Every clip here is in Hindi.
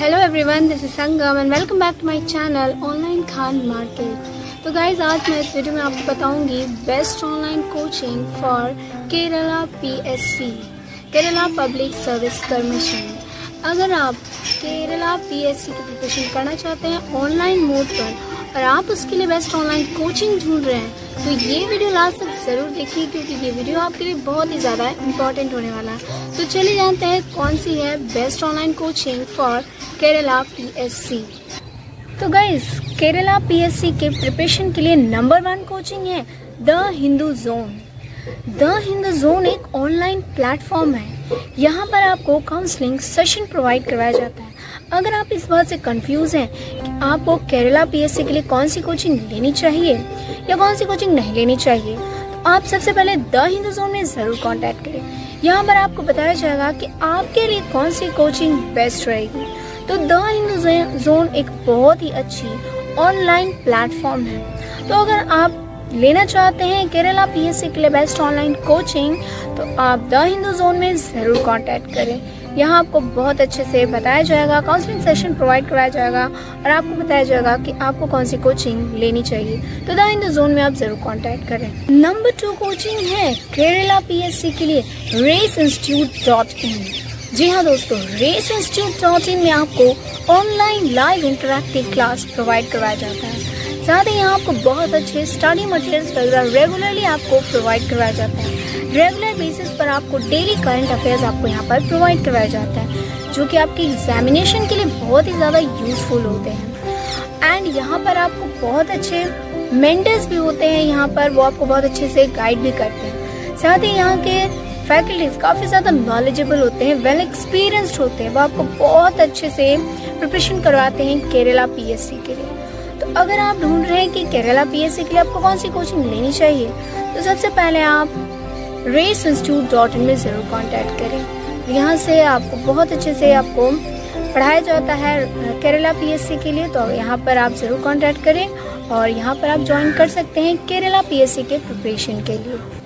Hello everyone this is Sangam and welcome back to my channel online Khan market तो गाइज़ आज मैं इस वीडियो में आपको बताऊँगी best online coaching for Kerala PSC Kerala public service commission अगर आप केरला पीएससी की प्रिपरेशन करना चाहते हैं ऑनलाइन मोड पर और आप उसके लिए बेस्ट ऑनलाइन कोचिंग ढूंढ रहे हैं तो ये वीडियो लास्ट तक ज़रूर देखिए क्योंकि ये वीडियो आपके लिए बहुत ही ज़्यादा इंपॉर्टेंट होने वाला है। तो चलिए जानते हैं कौन सी है best online coaching for Kerala PSC तो गाइज़ केरला पीएससी के प्रिपरेशन के लिए नंबर वन कोचिंग है the Hindu zone the Hindu zone एक ऑनलाइन प्लेटफॉर्म है. यहाँ पर आपको काउंसलिंग सेशन प्रोवाइड करवाया जाता है. अगर आप इस बात से कंफ्यूज हैं कि आपको केरला पीएससी के लिए कौन सी कोचिंग लेनी चाहिए या कौन सी कोचिंग नहीं लेनी चाहिए तो आप सबसे पहले द हिंदू जोन में ज़रूर कांटेक्ट करें. यहाँ पर आपको बताया जाएगा कि आपके लिए कौन सी कोचिंग बेस्ट रहेगी. तो द हिंदू जोन एक बहुत ही अच्छी ऑनलाइन प्लेटफॉर्म है। तो अगर आप लेना चाहते हैं केरला पीएससी के लिए बेस्ट ऑनलाइन कोचिंग तो आप द हिंदू जोन में ज़रूर कांटेक्ट करें। यहाँ आपको बहुत अच्छे से बताया जाएगा काउंसलिंग सेशन प्रोवाइड कराया जाएगा और आपको बताया जाएगा कि आपको कौन सी कोचिंग लेनी चाहिए। तो द हिंदू जोन में आप ज़रूर कांटेक्ट करें। नंबर टू कोचिंग है केरला पीएससी के लिए रेस इंस्टीट्यूट डॉट इन जी हाँ दोस्तों रेस इंस्टीट्यूट इन में आपको online live interactive class provide करवाया जाता है। साथ ही यहाँ आपको बहुत अच्छे स्टडी मटेरियल्स वगैरह रेगुलरली आपको प्रोवाइड करवाया जाता है। रेगुलर बेसिस पर आपको डेली करंट अफेयर्स आपको यहाँ पर प्रोवाइड करवाया जाता है, जो कि आपके एग्जामिनेशन के लिए बहुत ही ज़्यादा यूजफुल होते हैं। एंड यहाँ पर आपको बहुत अच्छे मेंटर्स भी होते हैं, यहाँ पर वो आपको बहुत अच्छे से गाइड भी करते हैं। साथ ही यहाँ के फैकल्टीज काफ़ी ज़्यादा नॉलेजेबल होते हैं वेल एक्सपीरियंस्ड होते हैं, वो आपको बहुत अच्छे से प्रिपरेशन करवाते हैं केरला पीएससी के लिए। तो अगर आप ढूंढ रहे हैं कि केरला पीएससी के लिए आपको कौन सी कोचिंग लेनी चाहिए तो सबसे पहले आप रेस इंस्टीट्यूट डॉट इन में ज़रूर कॉन्टैक्ट करें। यहाँ से आपको बहुत अच्छे से आपको पढ़ाया जाता है केरला पीएससी के लिए तो यहाँ पर आप ज़रूर कॉन्टैक्ट करें और यहाँ पर आप ज्वाइन कर सकते हैं केरला पीएससी के प्रिपरेशन के लिए।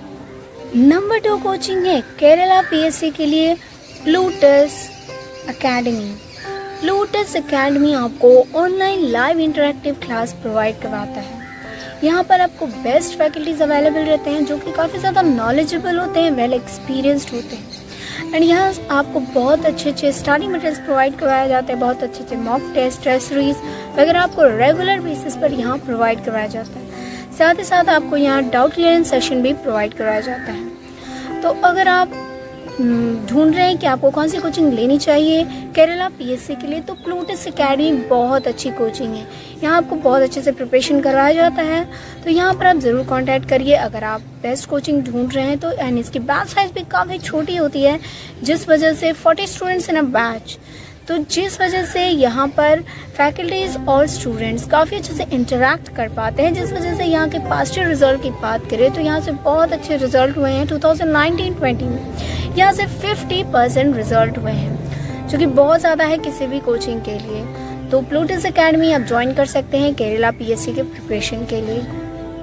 नंबर टू कोचिंग है केरला पीएससी के लिए प्लूटस अकेडमी प्लूटस अकेडमी आपको online live interactive class provide करवाता है। यहाँ पर आपको बेस्ट फैकल्टीज अवेलेबल रहते हैं, जो कि काफ़ी ज़्यादा नॉलेजेबल होते हैं वेल एक्सपीरियंस्ड होते हैं। एंड यहाँ आपको बहुत अच्छे अच्छे स्टडी मटेरियल्स प्रोवाइड करवाया जाता है, बहुत अच्छे अच्छे मॉक टेस्ट टेस्ट सीरीज़ वगैरह आपको रेगुलर बेसिस पर यहाँ प्रोवाइड करवाया जाता है। साथ ही साथ आपको यहाँ डाउट क्लियरेंस सेशन भी प्रोवाइड करवाया जाता है। तो अगर आप हम्म, ढूंढ रहे हैं कि आपको कौन सी कोचिंग लेनी चाहिए केरला पीएससी के लिए तो प्लूटस अकेडमी बहुत अच्छी कोचिंग है। यहाँ आपको बहुत अच्छे से प्रिपरेशन करवाया जाता है। तो यहाँ पर आप ज़रूर कांटेक्ट करिए। अगर आप बेस्ट कोचिंग ढूंढ रहे हैं तो एंड इसकी बैच साइज़ भी काफ़ी छोटी होती है जिस वजह से forty students in a batch तो जिस वजह से यहाँ पर फैकल्टीज और स्टूडेंट्स काफ़ी अच्छे से इंटरेक्ट कर पाते हैं, जिस वजह से यहाँ के पास्ट रिज़ल्ट की बात करें तो यहाँ से बहुत अच्छे रिज़ल्ट हुए हैं 2019-20 में। यहाँ से 50 परसेंट रिज़ल्ट हुए हैं, जो कि बहुत ज़्यादा है किसी भी कोचिंग के लिए। तो प्लूटस अकेडमी आप ज्वाइन कर सकते हैं केरला पीएससी के प्रिपरेशन के लिए।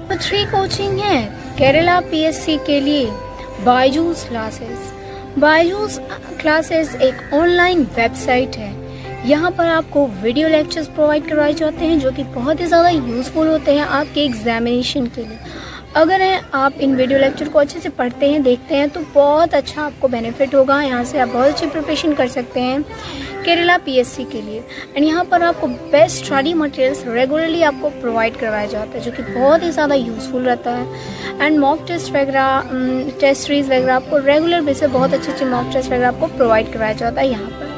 तो थ्री कोचिंग है केरला पीएससी के लिए बायजूस क्लासेस बायूस क्लासेस एक ऑनलाइन वेबसाइट है। यहाँ पर आपको वीडियो लेक्चर्स प्रोवाइड करवाए जाते हैं, जो कि बहुत ही ज़्यादा यूज़फुल होते हैं आपके एग्जामिनेशन के लिए। अगर आप इन वीडियो लेक्चर को अच्छे से पढ़ते हैं, देखते हैं तो बहुत अच्छा आपको बेनिफिट होगा। यहाँ से आप बहुत अच्छी प्रिपरेशन कर सकते हैं। केरला पीएससी के लिए। एंड यहाँ पर आपको बेस्ट स्टडी मटेरियल्स रेगुलरली आपको प्रोवाइड करवाया जाता है, जो कि बहुत ही ज़्यादा यूज़फुल रहता है। एंड मॉक टेस्ट वगैरह टेस्ट सीरीज़ वगैरह आपको रेगुलर बेसिस बहुत अच्छे अच्छे मॉक टेस्ट वगैरह आपको प्रोवाइड करवाया जाता है यहाँ पर।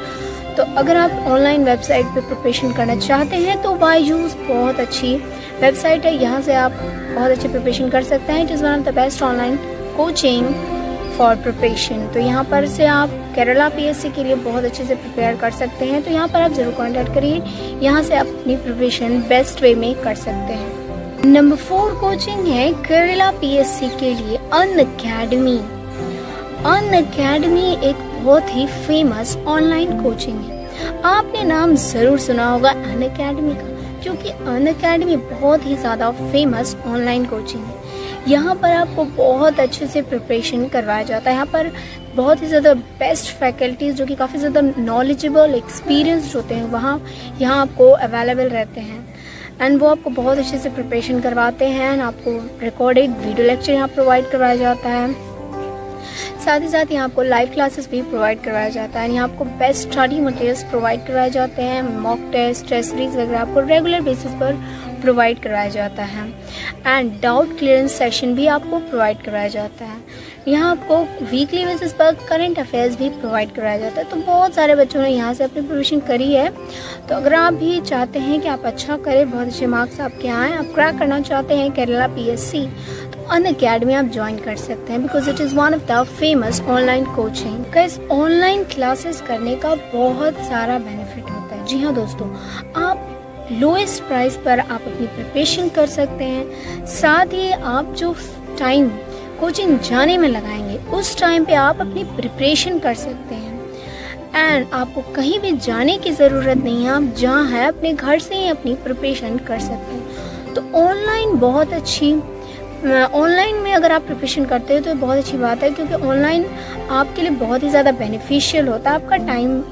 तो अगर आप ऑनलाइन वेबसाइट पे प्रिपरेशन करना चाहते हैं तो बाईजूस बहुत अच्छी वेबसाइट है। यहाँ से आप बहुत अच्छी प्रिपरेशन कर सकते हैं। It is one of the best online coaching for preparation तो यहाँ पर से आप केरला पीएससी के लिए बहुत अच्छे से प्रिपेयर कर सकते हैं तो यहाँ पर आप ज़रूर कॉन्टैक्ट करिए। यहाँ से आप अपनी प्रिपरेशन बेस्ट वे में कर सकते हैं। नंबर फोर कोचिंग है केरला पीएससी के लिए अन अकेडमी अन अकेडमी एक बहुत ही फ़ेमस ऑनलाइन कोचिंग है। आपने नाम ज़रूर सुना होगा अन अकेडमी का क्योंकि अन अकेडमी बहुत ही ज़्यादा फ़ेमस ऑनलाइन कोचिंग है। यहाँ पर आपको बहुत अच्छे से प्रिपरेशन करवाया जाता है। यहाँ पर बहुत ही ज़्यादा बेस्ट फैकल्टीज़ जो कि काफ़ी ज़्यादा नॉलेजेबल एक्सपीरियंस होते हैं, वहाँ यहाँ आपको अवेलेबल रहते हैं। एंड वो आपको बहुत अच्छे से प्रिपरेशन करवाते हैं एंड आपको रिकॉर्डेड वीडियो लेक्चर यहाँ प्रोवाइड करवाया जाता है। साथ ही साथ यहाँ आपको लाइव क्लासेस भी प्रोवाइड करवाया जाता है। यहाँ आपको बेस्ट स्टडी मटेरियल्स प्रोवाइड करवाए जाते हैं। मॉक टेस्ट टेस्ट सीरीज़ वगैरह आपको रेगुलर बेसिस पर प्रोवाइड करवाया जाता है। एंड डाउट क्लियरेंस सेशन भी आपको प्रोवाइड करवाया जाता है। यहाँ आपको वीकली बेसिस पर करंट अफेयर्स भी प्रोवाइड कराया जाता है। तो बहुत सारे बच्चों ने यहाँ से अपनी प्रिपरेशन करी है। तो अगर आप भी चाहते हैं कि आप अच्छा करें, बहुत अच्छे मार्क्स आपके आएँ, आप क्रैक करना चाहते हैं केरला पीएससी तो अन अकेडमी आप ज्वाइन कर सकते हैं because it is one of the famous online coaching cash online classes करने का बहुत सारा बेनिफिट होता है। जी हाँ दोस्तों, आप लोएस्ट प्राइस पर आप अपनी प्रिपरेशन कर सकते हैं। साथ ही आप जो टाइम कोचिंग जाने में लगाएँगे, उस टाइम पे आप अपनी प्रिपरेशन कर सकते हैं। एंड आपको कहीं भी जाने की ज़रूरत नहीं है, आप जहाँ है, अपने घर से ही अपनी प्रिपरेशन कर सकते हैं। तो ऑनलाइन बहुत अच्छी ऑनलाइन में अगर आप प्रिपरेशन करते हो तो बहुत अच्छी बात है, क्योंकि ऑनलाइन आपके लिए बहुत ही ज़्यादा बेनिफिशियल होता है आपका time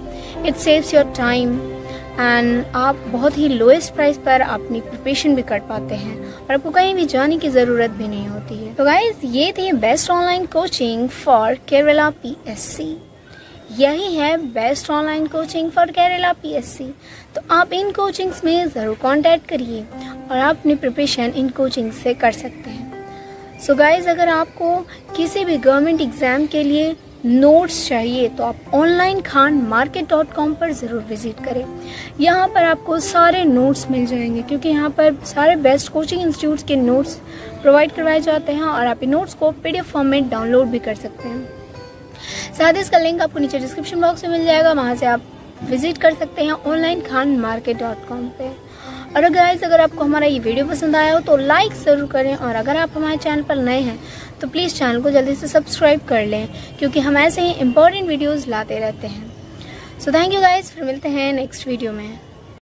it saves your time and आप बहुत ही लोएस्ट प्राइस पर अपनी प्रिपरेशन भी कर पाते हैं। और आपको कहीं भी जाने की ज़रूरत भी नहीं होती है। तो गाइज़ ये थी best online coaching for Kerala PSC यही है best online coaching for Kerala PSC तो आप इन कोचिंग्स में ज़रूर कांटेक्ट करिए और आप अपनी प्रिपरेशन इन कोचिंग से कर सकते हैं। सो so गाइज़ अगर आपको किसी भी गवर्नमेंट एग्ज़ाम के लिए नोट्स चाहिए तो आप online Khan market dot com पर ज़रूर विज़िट करें। यहाँ पर आपको सारे नोट्स मिल जाएँगे, क्योंकि यहाँ पर सारे बेस्ट कोचिंग इंस्टीट्यूट्स के नोट्स प्रोवाइड करवाए जाते हैं और आप इन नोट्स को पी फॉर्म में डाउनलोड भी कर सकते हैं। साथ ही इसका लिंक आपको नीचे डिस्क्रिप्शन बॉक्स में मिल जाएगा, वहाँ से आप विज़िट कर सकते हैं online Khan market dot com पर और अगर अगर आपको हमारा ये वीडियो पसंद आया हो तो लाइक ज़रूर करें और अगर आप हमारे चैनल पर नए हैं तो प्लीज़ चैनल को जल्दी से सब्सक्राइब कर लें, क्योंकि हम ऐसे ही इंपॉर्टेंट वीडियोज़ लाते रहते हैं। सो थैंक यू गाइज़ फिर मिलते हैं नेक्स्ट वीडियो में।